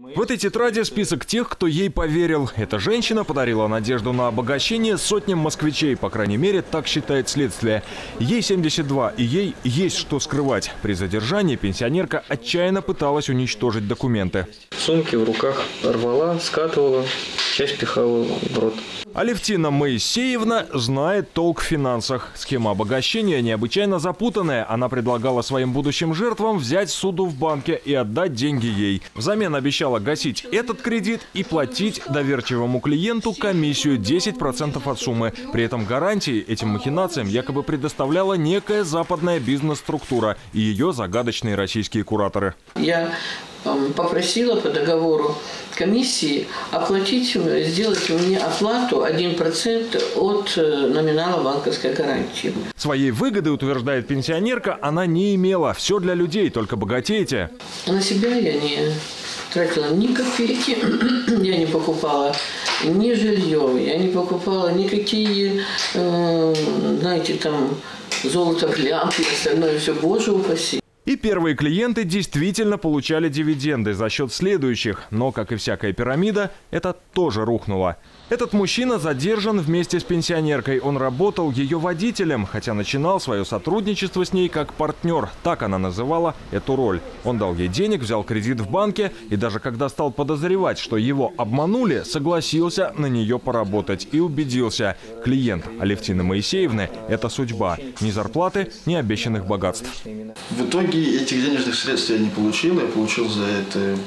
В этой тетради список тех, кто ей поверил. Эта женщина подарила надежду на обогащение сотням москвичей, по крайней мере, так считает следствие. Ей 72, и ей есть что скрывать. При задержании пенсионерка отчаянно пыталась уничтожить документы. Сумки в руках рвала, скатывала, часть пихала в рот. Алевтина Моисеевна знает толк в финансах. Схема обогащения необычайно запутанная. Она предлагала своим будущим жертвам взять суду в банке и отдать деньги ей. Взамен обещала гасить этот кредит и платить доверчивому клиенту комиссию 10% от суммы. При этом гарантии этим махинациям якобы предоставляла некая западная бизнес-структура и ее загадочные российские кураторы. Я попросила по договору комиссии оплатить, сделать мне оплату 1% от э, номинала банковской гарантии. Своей выгоды, утверждает пенсионерка, она не имела. Все для людей, только богатеете. На себя я не тратила ни копейки, я не покупала ни жилье, я не покупала никакие, э, знаете, там золото в лямке и остальное все, боже упаси. И первые клиенты действительно получали дивиденды за счет следующих. Но, как и всякая пирамида, это тоже рухнуло. Этот мужчина задержан вместе с пенсионеркой. Он работал ее водителем, хотя начинал свое сотрудничество с ней как партнер. Так она называла эту роль. Он дал ей денег, взял кредит в банке и даже когда стал подозревать, что его обманули, согласился на нее поработать и убедился. Клиент Алевтины Моисеевны – это судьба. Ни зарплаты, ни обещанных богатств. В итоге этих денежных средств я не получил. Я получил за это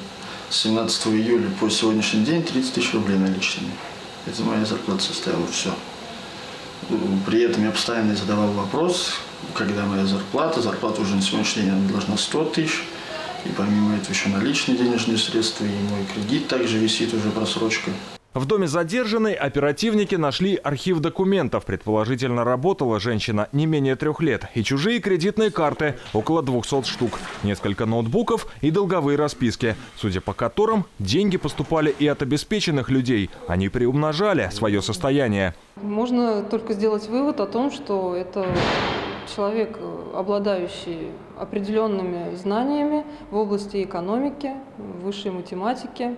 17 июля по сегодняшний день 30 тысяч рублей наличными. Это моя зарплата составила все. При этом я постоянно задавал вопрос, когда моя зарплата. Зарплата уже на сегодняшний день должна 100 тысяч. И помимо этого еще наличные денежные средства, и мой кредит также висит уже просрочка. В доме задержанной оперативники нашли архив документов. Предположительно, работала женщина не менее трех лет. И чужие кредитные карты – около 200 штук. Несколько ноутбуков и долговые расписки, судя по которым деньги поступали и от обеспеченных людей. Они приумножали свое состояние. Можно только сделать вывод о том, что это человек, обладающий определенными знаниями в области экономики, высшей математики,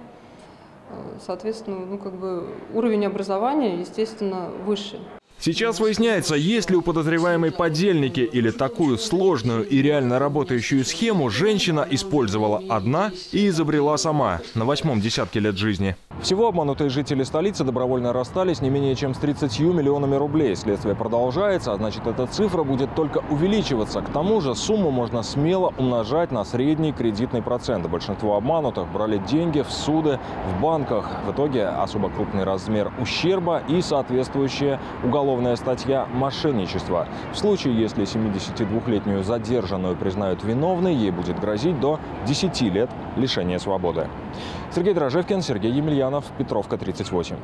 Соответственно, ну, как бы уровень образования, естественно, выше. Сейчас выясняется, есть ли у подозреваемой подельники или такую сложную и реально работающую схему женщина использовала одна и изобрела сама на восьмом десятке лет жизни. Всего обманутые жители столицы добровольно расстались не менее чем с 30 миллионами рублей. Следствие продолжается, а значит эта цифра будет только увеличиваться. К тому же сумму можно смело умножать на средний кредитный процент. Большинство обманутых брали деньги в суды, в банках. В итоге особо крупный размер ущерба и соответствующее уголовное уголовная статья «Мошенничество». В случае, если 72-летнюю задержанную признают виновной, ей будет грозить до 10 лет лишения свободы. Сергей Дрожевкин, Сергей Емельянов, Петровка, 38.